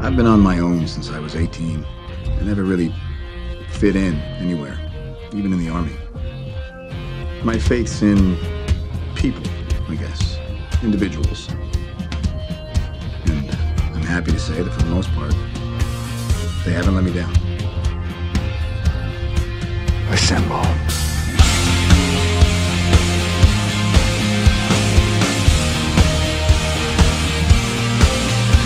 I've been on my own since I was 18. I never really fit in anywhere, even in the army. My faith's in people, I guess, individuals. And I'm happy to say that for the most part, they haven't let me down. Assemble.